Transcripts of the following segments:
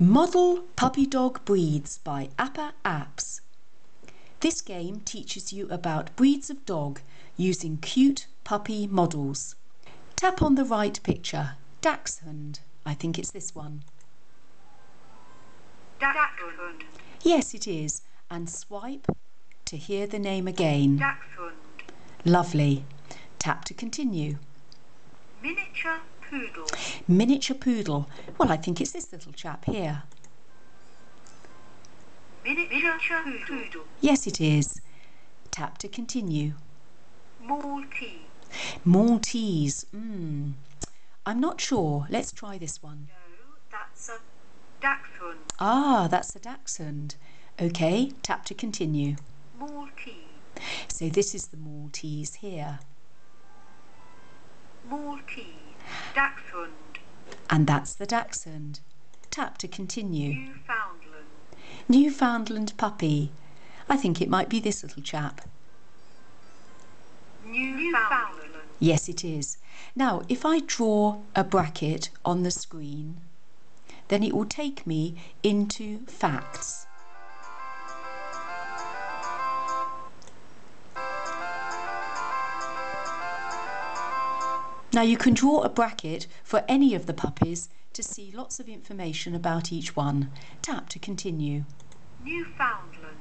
Model Puppy Dog Breeds by Appa Apps. This game teaches you about breeds of dog using cute puppy models. Tap on the right picture, Dachshund. I think it's this one. Dachshund. Yes, it is. And swipe to hear the name again. Dachshund. Lovely. Tap to continue. Miniature poodle. Miniature poodle. Well, I think it's this little chap here. Miniature poodle. Yes, it is. Tap to continue. Maltese. Maltese. Mm. I'm not sure. Let's try this one. No, that's a dachshund. Ah, that's the dachshund. Okay, tap to continue. Maltese. So this is the Maltese here. Maltese. Dachshund. And that's the dachshund. Tap to continue. Newfoundland. Newfoundland puppy. I think it might be this little chap. Newfoundland. Yes, it is. Now, if I draw a bracket on the screen, then it will take me into facts. Now you can draw a bracket for any of the puppies to see lots of information about each one. Tap to continue. Newfoundland.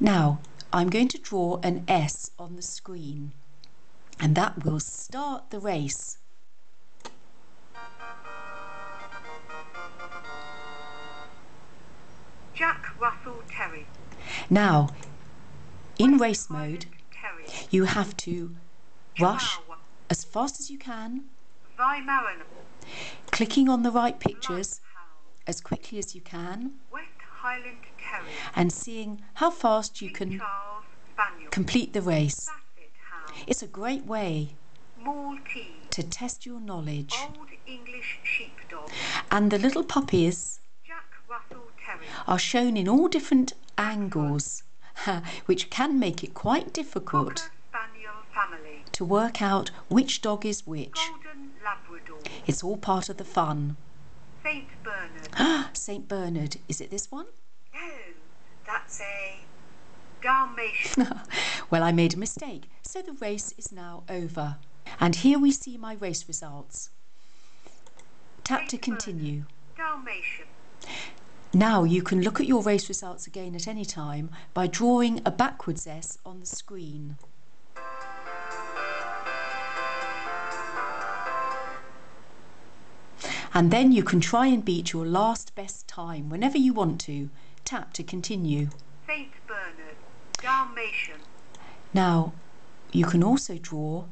Now I'm going to draw an S on the screen and that will start the race. Jack Russell Terrier. Now in race mode you have to rush. As fast as you can, clicking on the right pictures as quickly as you can West Highland Terrier. and seeing how fast you can complete the race. It's a great way to test your knowledge. Old English Sheepdog. And the little puppies Jack Russell Terrier. are shown in all different angles, which can make it quite difficult family. to work out which dog is which. Golden Labrador. It's all part of the fun. Saint Bernard. St. Bernard, is it this one? No, that's a Dalmatian. well, I made a mistake, so the race is now over. And here we see my race results. Tap to continue. Dalmatian. Now you can look at your race results again at any time by drawing a backwards S on the screen. And then you can try and beat your last best time whenever you want to. Tap to continue. Saint Bernard. Dalmatian. Now you can also draw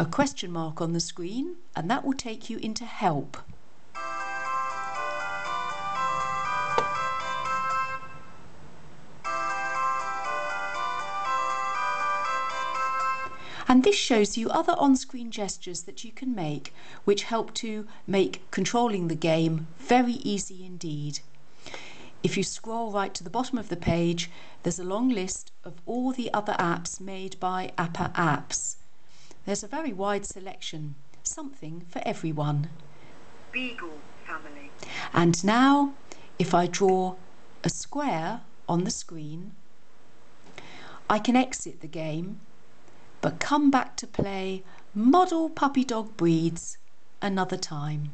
a question mark on the screen and that will take you into help. And this shows you other on-screen gestures that you can make which help to make controlling the game very easy indeed. If you scroll right to the bottom of the page, there's a long list of all the other apps made by Appa Apps. There's a very wide selection, something for everyone. Beagle family. And now, if I draw a square on the screen, I can exit the game, but come back to play Model Puppy Dog Breeds another time.